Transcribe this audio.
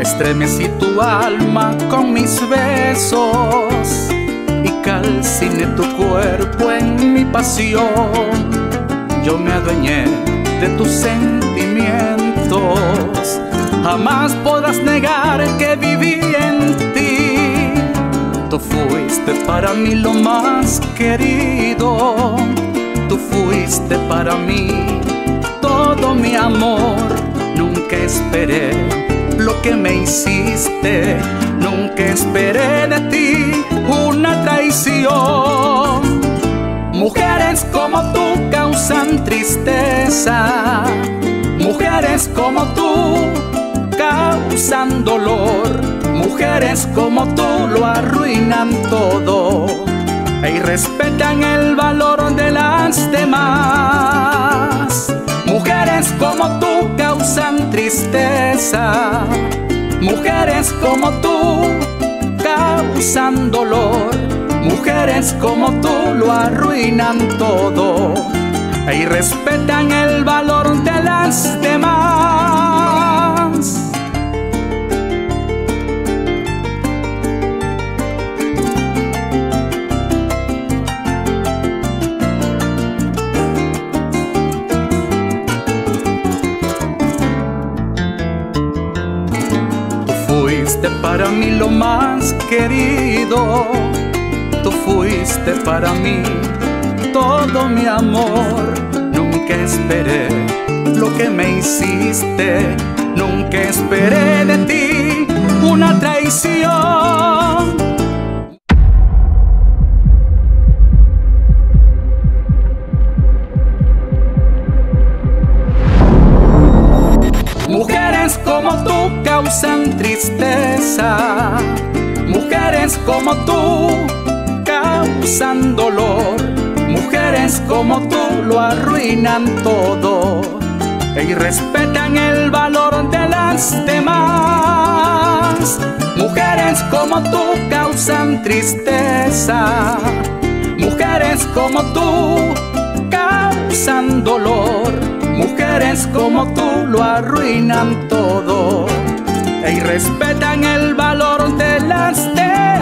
Estremecí tu alma con mis besos y calciné tu cuerpo en mi pasión. Yo me adueñé de tus sentimientos. Jamás podrás negar que viví en ti. Tú fuiste para mí lo más querido. Tú fuiste para mí todo mi amor. Nunca esperé lo que me hiciste. Nunca esperé de ti una traición. Mujeres como tú causan tristeza. Mujeres como tú causan dolor. Mujeres como tú lo arruinan todo y respetan el valor de las demás. Mujeres como tú causan dolor. Mujeres como tú lo arruinan todo y respetan el valor de las demás. Fuiste para mí lo más querido. Tú fuiste para mí todo mi amor. Nunca esperé lo que me hiciste. Nunca esperé de ti una traición. Mujeres como tú causan tristeza. Mujeres como tú causan dolor. Mujeres como tú lo arruinan todo y respetan el valor de las demás. Mujeres como tú causan tristeza. Mujeres como tú causan dolor. Mujeres como tú lo arruinan todo y respetan el valor de las demás.